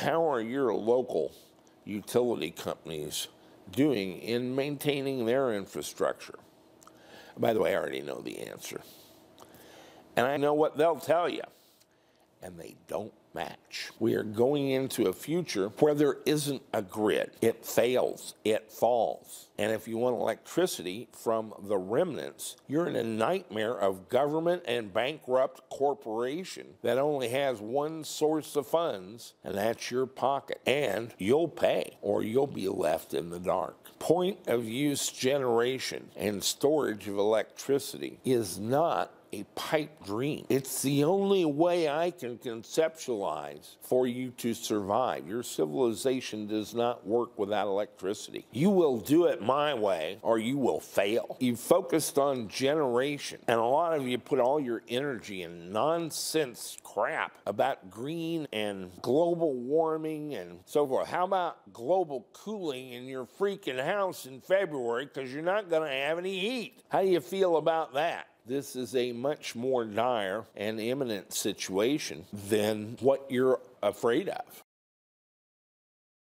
how are your local utility companies doing in maintaining their infrastructure? By the way, I already know the answer. And I know what they'll tell you. And they don't match. We are going into a future where there isn't a grid. It fails, it falls. And if you want electricity from the remnants, you're in a nightmare of government and bankrupt corporation that only has one source of funds, and that's your pocket. And you'll pay, or you'll be left in the dark. Point of use generation and storage of electricity is not a pipe dream. It's the only way I can conceptualize for you to survive. Your civilization does not work without electricity. You will do it my way or you will fail. You focused on generation, and a lot of you put all your energy in nonsense crap about green and global warming and so forth. How about global cooling in your freaking house in February because you're not going to have any heat? How do you feel about that? This is a much more dire and imminent situation than what you're afraid of.